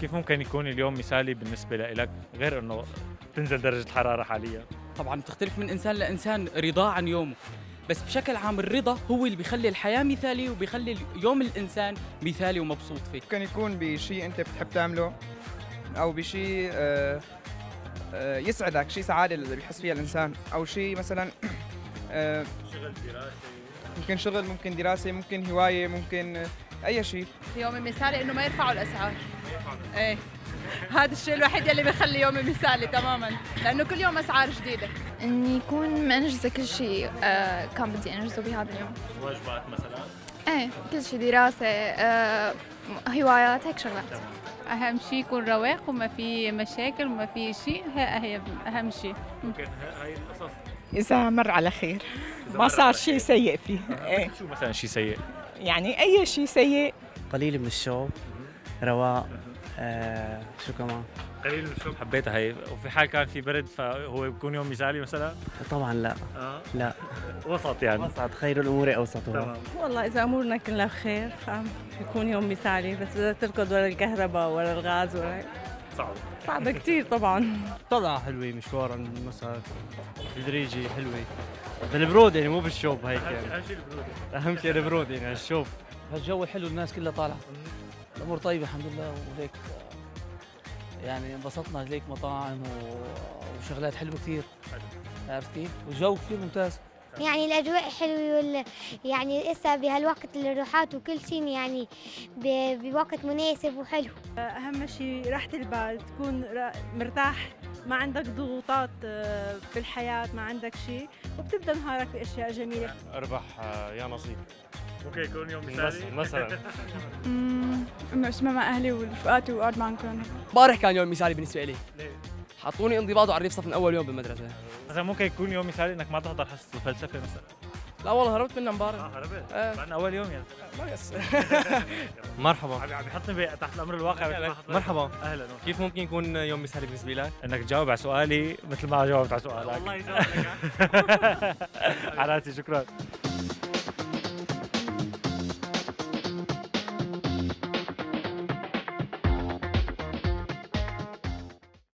كيف ممكن يكون اليوم مثالي بالنسبة لك غير إنه تنزل درجة الحرارة حاليا؟ طبعا بتختلف من إنسان لإنسان رضاه عن يومه. بس بشكل عام الرضا هو اللي بيخلي الحياة مثاليه وبيخلي يوم الإنسان مثالي ومبسوط فيه. ممكن يكون بشيء أنت بتحب تعمله أو بشيء آه، آه، يسعدك شيء سعادة اللي بيحس فيها الإنسان. أو شيء مثلا آه، شغل دراسي. ممكن شغل ممكن دراسة ممكن هواية ممكن أي شيء. يومي مثالي إنه ما يرفعوا الأسعار. إيه. هذا الشيء الوحيد اللي بيخلي يومي مثالي تماما. لأنه كل يوم أسعار جديدة. إني يكون منجزه كل شيء آه كان بدي انجزه بهذا اليوم. واجبات مثلا؟ إيه كل شيء دراسة آه هوايات هيك شغلات. أهم شيء يكون رواق وما في مشاكل وما في شيء هي أهم شيء. ممكن هاي القصص؟ إذا مر على خير. ما صار شيء سيء فيه. إيه. شو مثلا شيء سيء. يعني أي شيء سيء. قليل من الشوب رواق آه شو كمان؟ قليل من الشوب. حبيتها هي. وفي حال كان في برد فهو بيكون يوم مثالي مثلا؟ طبعا لا. آه. لا. وسط يعني. وسط. خير الأمور أوسطها. تمام. والله إذا أمورنا كلها بخير فبيكون يوم مثالي. بس إذا تركض ورا الكهرباء ورا الغاز ورا صعب. صعبة كثير طبعا. طلعة حلوة مشوار المساء تدريجي حلوة. بالبرود يعني مو بالشوب هيك يعني. أهم شيء البرود أهم شيء البرود يعني على الشوب. الجو حلو الناس كلها طالعة. الأمور طيبة الحمد لله وهيك يعني انبسطنا هيك مطاعم وشغلات حلوة كثير عرفت كيف؟ والجو كثير ممتاز. يعني الأجواء حلوة وال... يعني لسه بهالوقت الروحات وكل شيء يعني ب... بوقت مناسب وحلو. أهم شيء راحة البال تكون مرتاح ما عندك ضغوطات آه، بالحياة ما عندك شيء وبتبدأ نهارك بأشياء جميلة. أربح آه، يا نصيب. ممكن يكون يوم مثلا مثالي مثلا. إنه أسمع مع أهلي ورفقاتي وأقعد معهم كلهم امبارح كان يوم مثالي بالنسبة لي. ليه؟ حطوني انضباط وعلى الريف صف من أول يوم بالمدرسة. مثلا ممكن يكون يوم مثالي انك ما تحضر حصة الفلسفة مثلا. لا والله هربت منها امبارح. آه هربت. آه. انه أول يوم يعني. ما يس. مرحبا. عم يحطني بي- تحت الأمر الواقع. مرحبا. أهلا كيف ممكن يكون يوم مثالي بالنسبة لك؟ إنك تجاوب على سؤالي مثل ما جاوبت على سؤالك. والله يسامحك على رأسي شكرا.